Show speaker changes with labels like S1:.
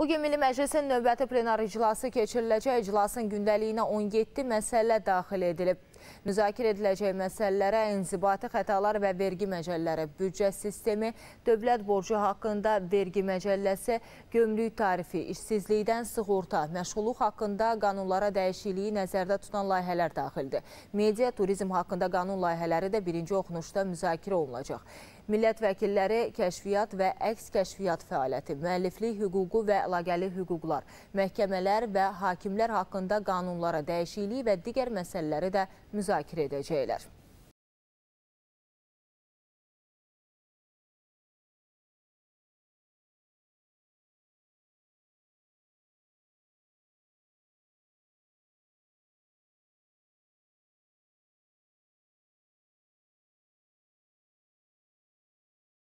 S1: Bugün Milli Məclisin növbəti plenar iclası keçiriləcək. İclasın gündəliyinə 17 məsələ daxil edilib. Müzakirə ediləcək məsələlərə inzibati xətalar və vergi məcəlləri, büdcə sistemi, dövlət borcu haqqında vergi məcəlləsi, gömrük tarifi, işsizlikdən sığorta, məşğulluq haqqında qanunlara dəyişikliyi nəzərdə tutan layihələr daxildir. Media, turizm haqqında qanun layihələri də birinci oxunuşda müzakirə olunacaq. Millət vəkilləri kəşfiyyat və əks kəşfiyyat fəaliyyəti, müəlliflik hüququ və əlaqəli hüquqlar, məhkəmələr və hakimlər haqqında qanunlara dəyişiklik və digər məsələləri də müzakirə edəcəklər.